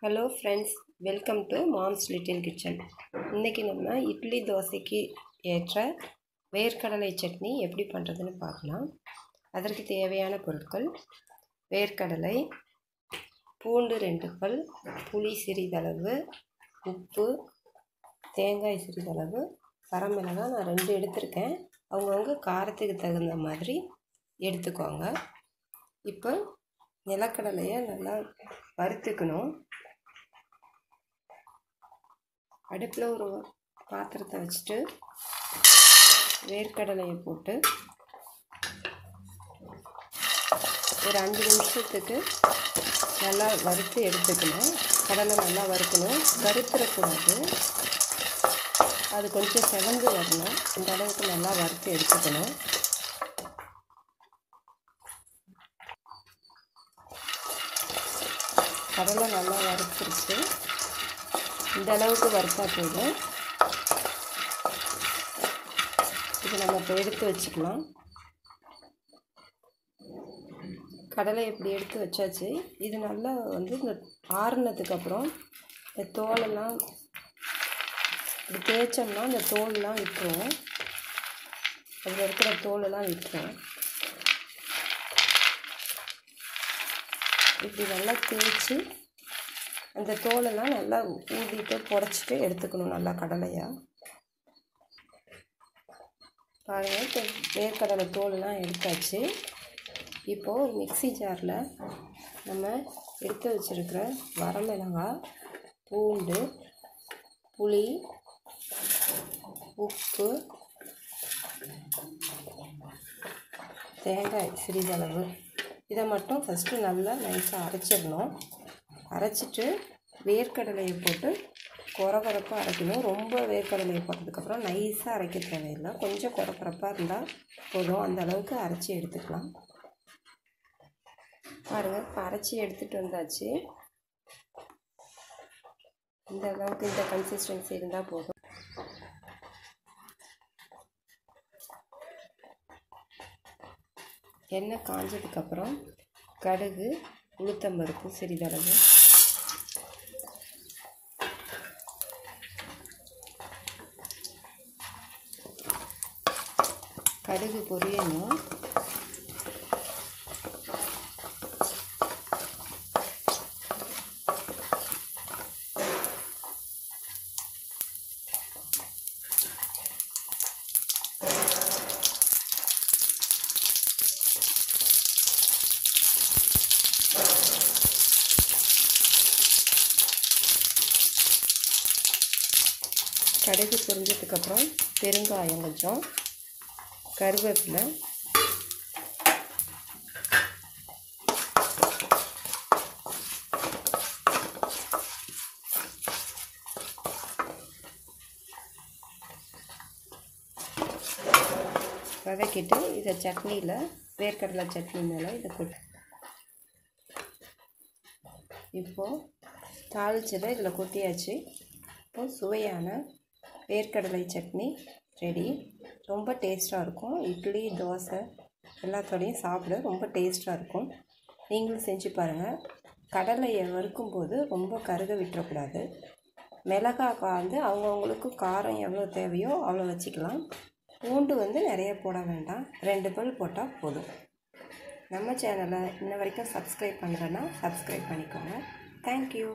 Hello friends welcome to Mom's little kitchen இன்றைக்கி நம்ம இட்லி தோசைக்கு ஏற்ற வேர்க்கடலை சட்னி எப்படி பண்ணுறதுன்னு பார்க்கலாம். அதற்கு தேவையான பொருட்கள் வேர்க்கடலை பூண்டு ரெண்டு பல் புளி சிறிதளவு உப்பு தேங்காய் சிறிதளவு வரமிளகாய் நான் ரெண்டு எடுத்திருக்கேன். அவங்கவுங்க காரத்துக்கு தகுந்த மாதிரி எடுத்துக்கோங்க. இப்போ நிலக்கடலையை நல்லா வறுத்துக்கணும். அடுப்பில் ஒரு பாத்திரத்தை வச்சுட்டு வேர்க்கடலையை போட்டு ஒரு அஞ்சு நிமிஷத்துக்கு நல்லா வறுத்து எடுத்துக்கணும். கடலை நல்லா வறுக்கணும். வறுத்துடக்கூடாது அது கொஞ்சம் செவந்து வரணும். இந்த அளவுக்கு நல்லா வறுத்து எடுத்துக்கணும். கடலை நல்லா வறுத்துருச்சு. இந்த அளவுக்கு வறுத்தா போதும். இது நம்ம இப்போ எடுத்து வச்சுக்கலாம். கடலை இப்படி எடுத்து வச்சாச்சு. இது நல்லா வந்து இந்த ஆறுனதுக்கப்புறம் இந்த தோலெல்லாம் இப்படி தேய்ச்சோம்னா இந்த தோலெலாம் விட்டுருவோம் அதில் இருக்கிற தோலெல்லாம் விட்டுரும் இப்படி நல்லா தேய்ச்சி அந்த தோலெல்லாம் நல்லா ஊதிட்டு புடச்சிட்டு எடுத்துக்கணும் நல்லா கடலையாக பாருங்கள் இப்போ வேர்க்கடலை தோலெல்லாம் எடுத்தாச்சு. இப்போது மிக்சி ஜாரில் நம்ம எடுத்து வச்சுருக்கிற வரமிளகாய் பூண்டு புளி உப்பு தேங்காய் சிறிதளவு. இதை மட்டும் ஃபஸ்ட்டு நல்லா நைஸாக அரைச்சிடணும். அரைச்சிட்டு வேர்க்கடலையை போட்டு குறகுறப்பாக அரைக்கணும். ரொம்ப வேர்க்கடலையை போட்டதுக்கப்புறம் நைஸாக அரைக்க தேவையில்லை. கொஞ்சம் குறகுறப்பாக இருந்தால் போதும். அந்த அளவுக்கு அரைச்சி எடுத்துக்கலாம். பாருங்கள் இப்போ அரைச்சி எடுத்துகிட்டு வந்தாச்சு. இந்த அளவுக்கு இந்த கன்சிஸ்டன்சி இருந்தால் போதும். எண்ணெய் காஞ்சதுக்கப்புறம் கடுகு உளுத்தம்பருப்பு சிறிதளவு. கடுகு பொரியணும். கடுகு பொரிஞ்சதுக்கப்புறம் பெருங்காயம் கொஞ்சம். கருவேப்பிலை. வதக்கிட்டு இதை சட்னியில் வேர்க்கடலை சட்னி மேலே இதை கொட்டு இப்போது தாளிச்சதை இதில் கொட்டியாச்சு. இப்போது சுவையான வேர்க்கடலை சட்னி ரெடி. ரொம்ப டேஸ்ட்டாக இருக்கும். இட்லி தோசை எல்லாத்தோடையும் சாப்பிட ரொம்ப டேஸ்ட்டாக இருக்கும். நீங்களும் செஞ்சு பாருங்கள் கடலையை வறுக்கும்போது ரொம்ப கருக விட்டுறக்கூடாது. மிளகாய் வந்து அவங்கவுங்களுக்கு காரம் எவ்வளோ தேவையோ அவ்வளோ வச்சுக்கலாம். பூண்டு வந்து நிறைய போட வேண்டாம். ரெண்டு பல் போட்டால் போதும். நம்ம சேனலை இன்ன வரைக்கும் சப்ஸ்கிரைப் பண்ணுறேன்னா சப்ஸ்கிரைப் பண்ணிக்கோங்க. தேங்க்யூ